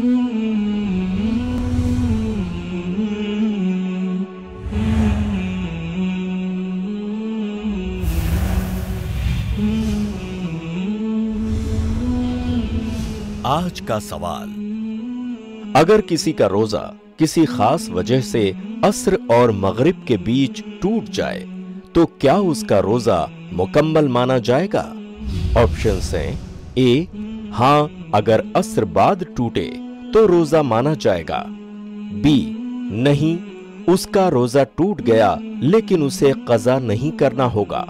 आज का सवाल। अगर किसी का रोजा किसी खास वजह से असर और मगरिब के बीच टूट जाए तो क्या उसका रोजा मुकम्मल माना जाएगा? ऑप्शन हैं, ए, हाँ, अगर असर बाद टूटे तो रोजा माना जाएगा। बी, नहीं, उसका रोजा टूट गया, लेकिन उसे कजा नहीं करना होगा।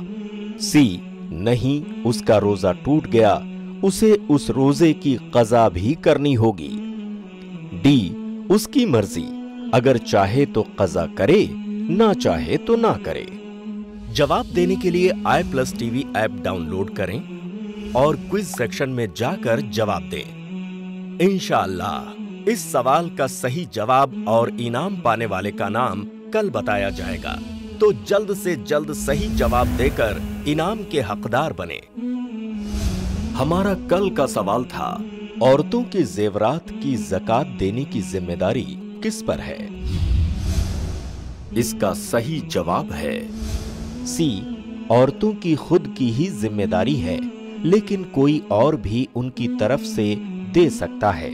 सी, नहीं, उसका रोजा टूट गया, उसे उस रोज़े की कजा भी करनी होगी। डी, उसकी मर्ज़ी, अगर चाहे तो कजा करे, ना चाहे तो ना करे। जवाब देने के लिए I plus TV app download करें और क्विज सेक्शन में जाकर जवाब दें। इंशाअल्लाह इस सवाल का सही जवाब और इनाम पाने वाले का नाम कल बताया जाएगा। तो जल्द से जल्द सही जवाब देकर इनाम के हकदार बने। हमारा कल का सवाल था, औरतों के जेवरात की जक़ात देने की ज़िम्मेदारी किस पर है? इसका सही जवाब है, सी, औरतों की खुद की ही ज़िम्मेदारी है, लेकिन कोई और भी उनकी तरफ़ से दे सकता है।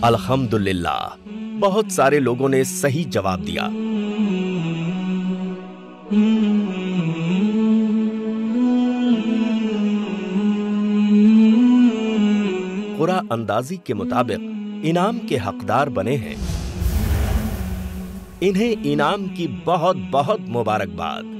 अल्हम्दुलिल्लाह, बहुत सारे लोगों ने सही जवाब दिया। कुरा अंदाजी के मुताबिक, इनाम के हकदार बने हैं। इन्हें इनाम की बहुत बहुत मुबारकबाद।